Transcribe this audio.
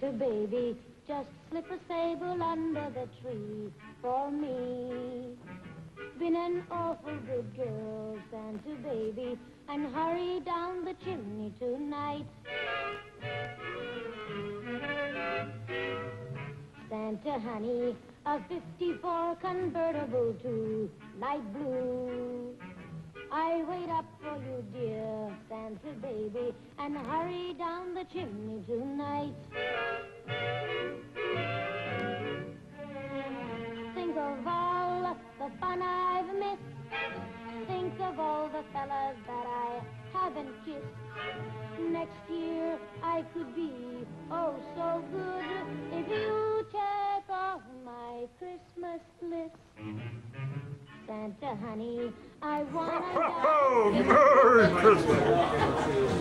Santa baby, just slip a sable under the tree for me. Been an awful good girl, Santa baby, and hurry down the chimney tonight. Santa honey, a 54 convertible too light blue. I wait up for you, dear Santa baby, and hurry down the chimney tonight. The fun I've missed. Think of all the fellas that I haven't kissed. Next year I could be oh so good if you check off my Christmas list. Santa honey, I wanna Oh, Merry Christmas.